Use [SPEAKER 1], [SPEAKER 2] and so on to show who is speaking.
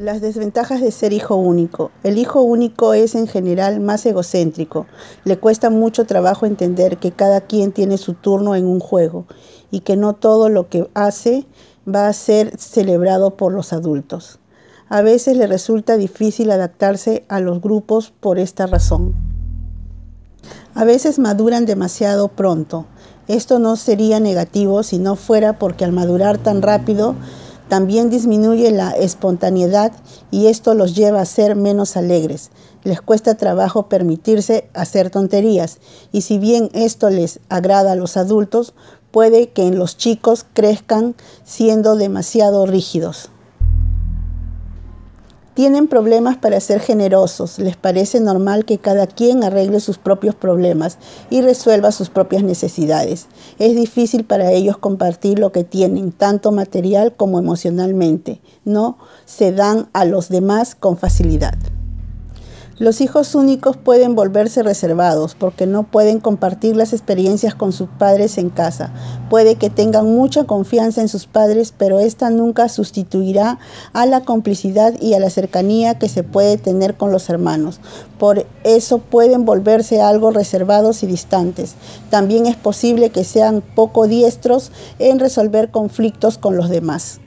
[SPEAKER 1] Las desventajas de ser hijo único. El hijo único es en general más egocéntrico. Le cuesta mucho trabajo entender que cada quien tiene su turno en un juego y que no todo lo que hace va a ser celebrado por los adultos. A veces le resulta difícil adaptarse a los grupos por esta razón. A veces maduran demasiado pronto. Esto no sería negativo si no fuera porque al madurar tan rápido también disminuye la espontaneidad y esto los lleva a ser menos alegres. Les cuesta trabajo permitirse hacer tonterías y si bien esto les agrada a los adultos, puede que en los chicos crezcan siendo demasiado rígidos. Tienen problemas para ser generosos, les parece normal que cada quien arregle sus propios problemas y resuelva sus propias necesidades. Es difícil para ellos compartir lo que tienen, tanto material como emocionalmente. No se dan a los demás con facilidad. Los hijos únicos pueden volverse reservados porque no pueden compartir las experiencias con sus padres en casa. Puede que tengan mucha confianza en sus padres, pero esta nunca sustituirá a la complicidad y a la cercanía que se puede tener con los hermanos. Por eso pueden volverse algo reservados y distantes. También es posible que sean poco diestros en resolver conflictos con los demás.